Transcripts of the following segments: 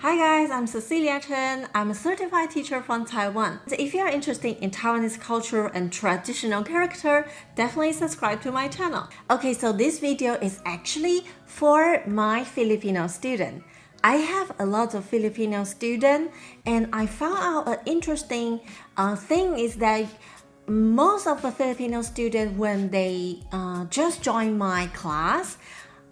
Hi guys, I'm Cecilia Chen. I'm a certified teacher from Taiwan. If you're interested in Taiwanese culture and traditional character, definitely subscribe to my channel. Okay, so this video is actually for my Filipino student. I have a lot of Filipino students and I found out an interesting uh, thing is that most of the Filipino students when they uh, just join my class,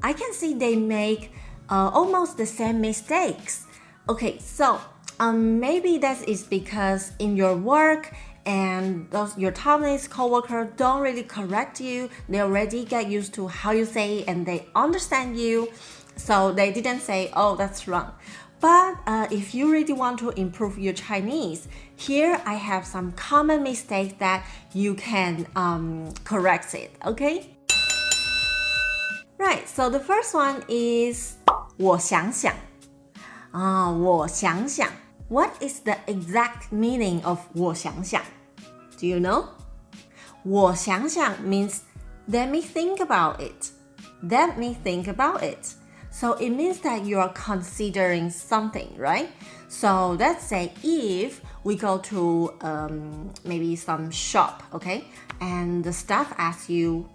I can see they make uh, almost the same mistakes Okay, so um, maybe that is because in your work and those your Taiwanese coworker don't really correct you. They already get used to how you say and they understand you, so they didn't say, "Oh, that's wrong." But uh, if you really want to improve your Chinese, here I have some common mistakes that you can um, correct it. Okay. Right. So the first one is 我想想。 啊，我想想，What is the exact meaning of 我想想？Do you know？我想想 means let me think about it. Let me think about it. So it means that you are considering something, right? So let's say if we go to um, maybe some shop, okay, and the staff asks you,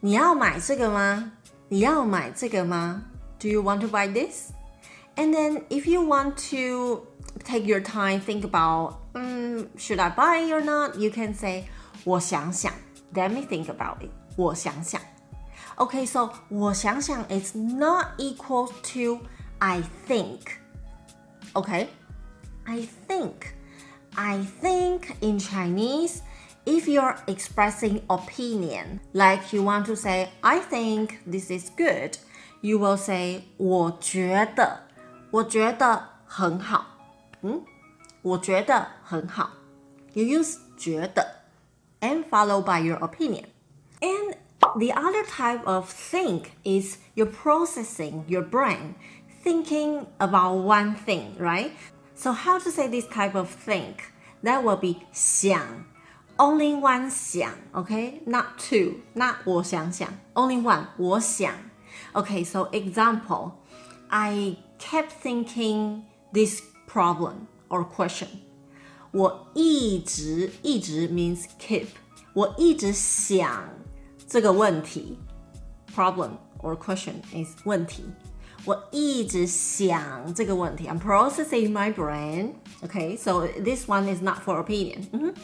你要买这个吗？你要买这个吗？Do you want to buy this? And then if you want to take your time, think about, um, should I buy it or not? You can say, 我想想. Let me think about it. 我想想. Okay, so 我想想 is not equal to I think. Okay? I think. I think in Chinese, if you're expressing opinion, like you want to say, I think this is good, you will say 我觉得 我觉得很好。嗯，我觉得很好。You use 觉得 and followed by your opinion. And the other type of think is you're processing your brain, thinking about one thing, right? So how to say this type of think? That will be 想 only one 想 okay? Not two, not 我想想 only one 我想 Okay, so example, I kept thinking this problem or question. 我一直一直 means keep. 我一直想这个问题 problem or question is 问题。我一直想这个问题。I'm processing my brain. Okay, so this one is not for opinion. Mm -hmm.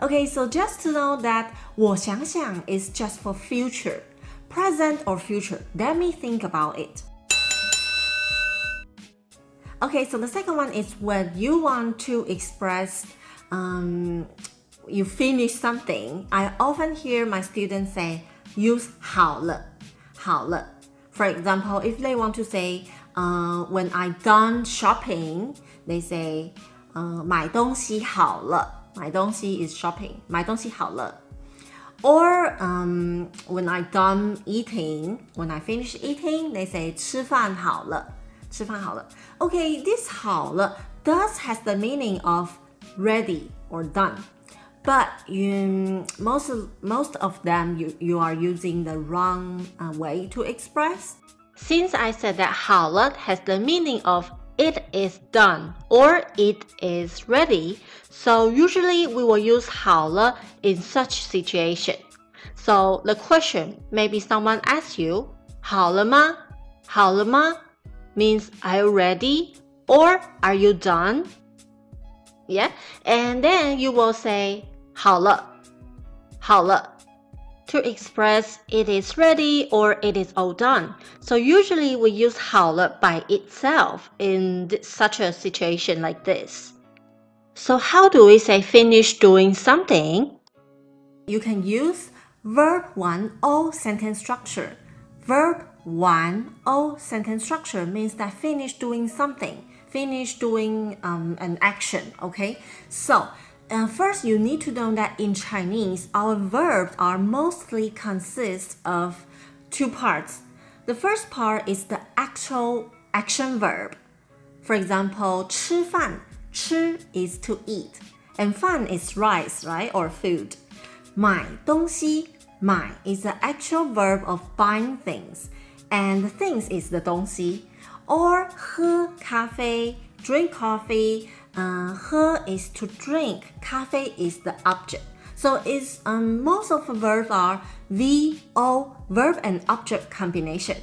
Okay, so just to know that 我想想 is just for future, present or future. Let me think about it. Okay, so the second one is when you want to express um, you finish something. I often hear my students say use 好了,好了. For example, if they want to say uh, when I done shopping, they say uh, 买东西好了.买东西 is shopping. 买东西好了. Or um, when I done eating, when I finish eating, they say 吃饭好了. 吃饭好了。Okay, this 好了 does has the meaning of ready or done. But you, most most of them you, you are using the wrong uh, way to express. Since I said that 好了 has the meaning of it is done or it is ready, so usually we will use 好了 in such situation. So the question maybe someone asks you 好了吗?好了吗? means are you ready or are you done? Yeah, and then you will say 好了,好了 to express it is ready or it is all done. So usually we use 好了 by itself in such a situation like this. So how do we say finish doing something? You can use verb 完 or sentence structure. Verb one O sentence structure means that finish doing something, finish doing um, an action. Okay, so uh, first you need to know that in Chinese our verbs are mostly consist of two parts. The first part is the actual action verb. For example, 吃饭,吃 is to eat, and 饭 is rice, right, or food. 买东西,买 is the actual verb of buying things and the things is the 东西，or 喝咖啡，drink coffee. is to drink, drink，咖啡 is the object。So it's um, most of the verbs are VO verb and object combination.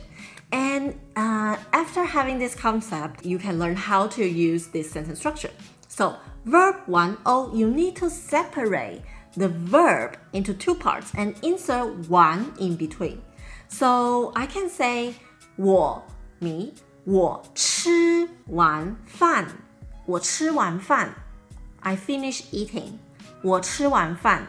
And uh, after having this concept, you can learn how to use this sentence structure. So verb 完 O, you need to separate the verb into two parts and insert one in between. So I can say 我 me 我吃完饭我吃完饭 I finish eating 我吃完饭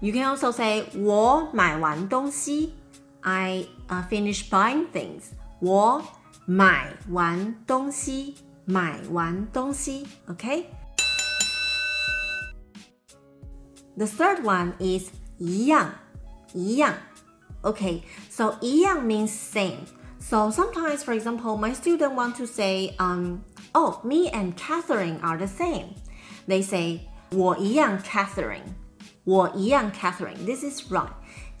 You can also say 我买完东西 I uh, finish buying things 我买完东西买完东西 Okay The third one is 一样一样 Okay, so 一样 means same. So sometimes, for example, my student want to say, um, oh, me and Catherine are the same. They say, 我一样 Catherine. 我一样 Catherine. This is wrong.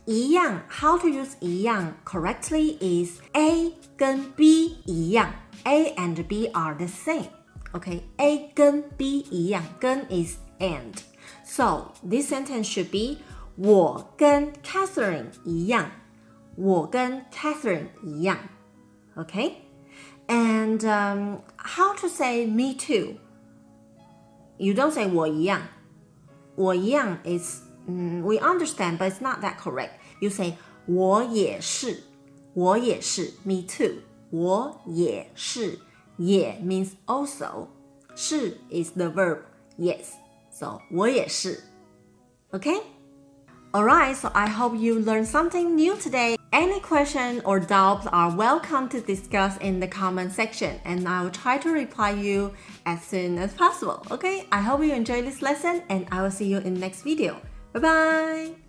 一样 how to use 一样 correctly is A 跟 B 一样. A and B are the same. Okay, A 跟 B 一样，跟 is and. So this sentence should be 我跟 Catherine 一样，我跟 Catherine 一样，OK。And um, how to say me too? You don't say 我一样，我一样 is mm, we understand, but it's not that correct. You say 我也是，我也是 me too，我也是，也 means also，是 is the verb yes. So 我也是，OK。 Alright, so I hope you learned something new today. Any questions or doubts are welcome to discuss in the comment section and I will try to reply you as soon as possible. Okay, I hope you enjoyed this lesson and I will see you in the next video. Bye bye!